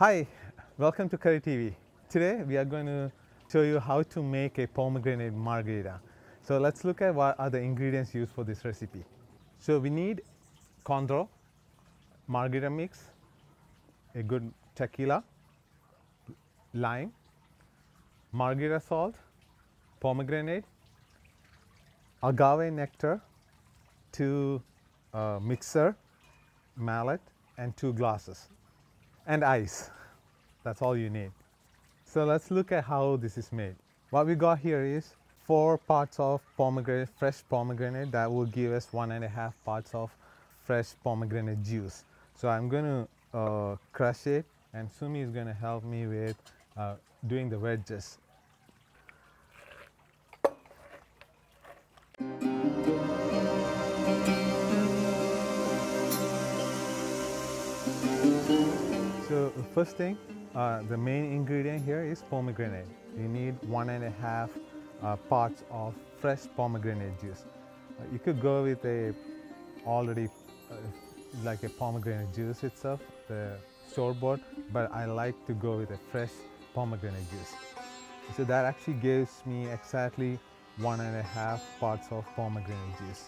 Hi, welcome to Curry TV. Today we are going to show you how to make a pomegranate margarita. So let's look at what are the ingredients used for this recipe. So we need Cointreau, margarita mix, a good tequila, lime, margarita salt, pomegranate, agave nectar, two uh, mixer, mallet, and two glasses, and ice. That's all you need. So let's look at how this is made. What we got here is four parts of pomegranate, fresh pomegranate that will give us one and a half parts of fresh pomegranate juice. So I'm going to uh, crush it and Sumi is going to help me with uh, doing the wedges. So first thing, uh, the main ingredient here is pomegranate. You need one and a half uh, parts of fresh pomegranate juice. Uh, you could go with a already uh, like a pomegranate juice itself, the store bought, but I like to go with a fresh pomegranate juice. So that actually gives me exactly one and a half parts of pomegranate juice.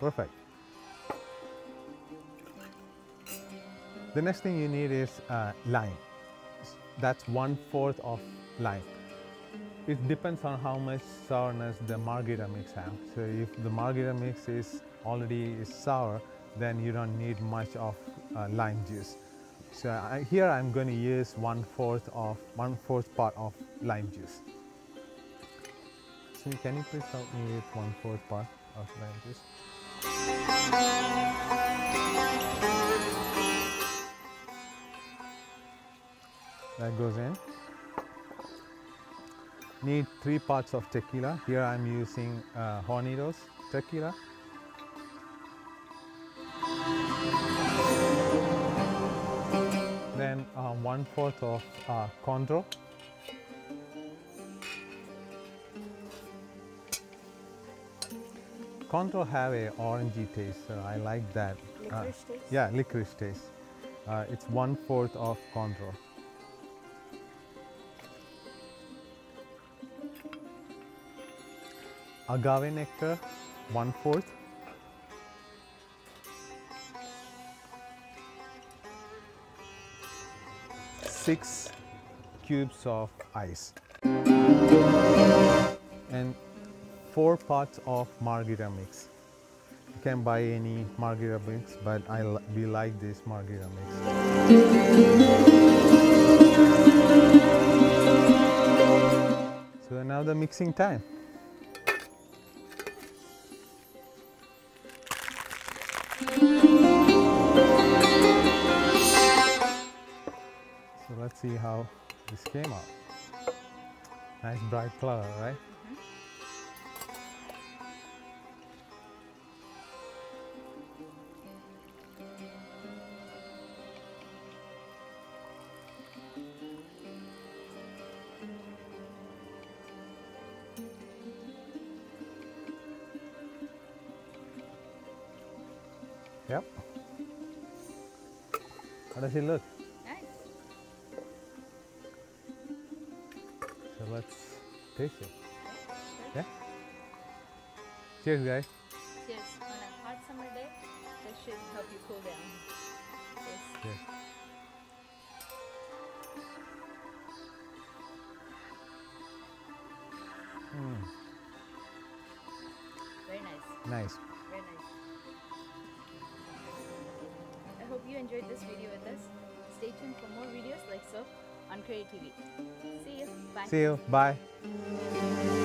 Perfect. The next thing you need is uh, lime. That's one fourth of lime. It depends on how much sourness the margarita mix have. So if the margarita mix is already is sour, then you don't need much of uh, lime juice. So I, here I'm going to use one fourth of one fourth part of lime juice. So can you please help me with one fourth part of lime juice? That goes in. Need three parts of tequila. Here I'm using uh, Hornitos tequila. Then uh, one fourth of uh, Cointreau. Cointreau have a orangey taste, so I like that. Uh, Licorice taste? yeah, licorice taste. Uh, it's one fourth of Cointreau. Agave nectar, one fourth. Six cubes of ice. And four parts of margarita mix. You can buy any margarita mix, but I we like this margarita mix. So now the mixing time. So let's see how this came out. Nice bright color, right? Yep. How does it look? Nice. So let's taste it. Yeah? Cheers, guys. Cheers. On a hot summer day, this should help you cool down. Cheers. Cheers. Mm, Very nice. Nice. Hope you enjoyed this video with us. Stay tuned for more videos like so on Curry TV. See you. Bye. See you. Bye.